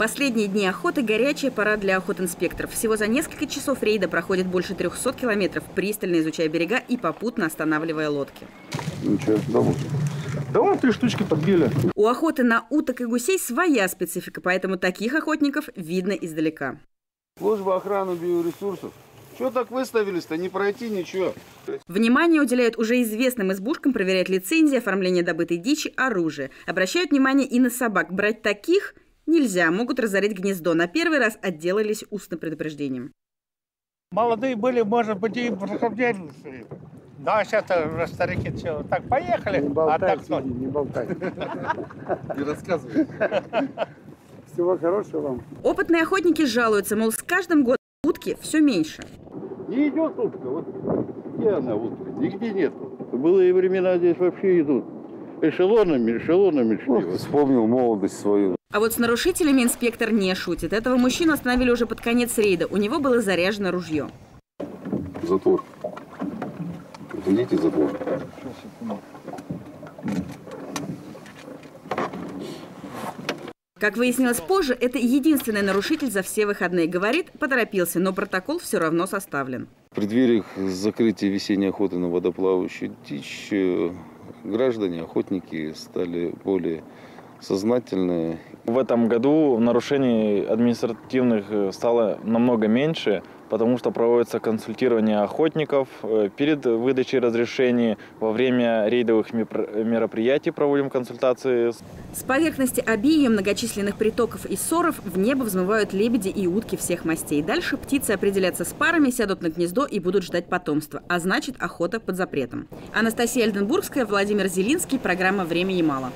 Последние дни охоты – горячая пора для охотинспекторов. Всего за несколько часов рейда проходит больше 300 километров, пристально изучая берега и попутно останавливая лодки. Ничего, домой. Да вон три штучки подбили. У охоты на уток и гусей своя специфика, поэтому таких охотников видно издалека. Служба охраны биоресурсов. Что так выставились-то? Не пройти ничего. Внимание уделяют уже известным избушкам, проверяют лицензии, оформление добытой дичи, оружие. Обращают внимание и на собак. Брать таких нельзя, могут разорить гнездо. На первый раз отделались устным предупреждением. Молодые были, может быть, и проходили. Да, сейчас уже старики все. Так, поехали. Не болтай, отдохнуть. Сергей, не болтай. Не рассказывай. Всего хорошего вам. Опытные охотники жалуются, мол, с каждым годом утки все меньше. Не идет утка. Вот где она утка? Нигде нету. Былые времена здесь вообще идут. Эшелонами, эшелонами шли. Вспомнил молодость свою. А вот с нарушителями инспектор не шутит. Этого мужчину остановили уже под конец рейда. У него было заряжено ружье. Затвор. Видите затвор? Как выяснилось позже, это единственный нарушитель за все выходные. Говорит, поторопился, но протокол все равно составлен. В преддверии закрытия весенней охоты на водоплавающую дичь э, граждане, охотники стали более сознательные. В этом году нарушений административных э, стало намного меньше, потому что проводится консультирование охотников э, перед выдачей разрешений. Во время рейдовых мероприятий проводим консультации. С поверхности ее многочисленных притоков и ссоров в небо взмывают лебеди и утки всех мастей. Дальше птицы определятся с парами, сядут на гнездо и будут ждать потомства. А значит, охота под запретом. Анастасия Эльденбургская, Владимир Зелинский. Программа «Времени мало».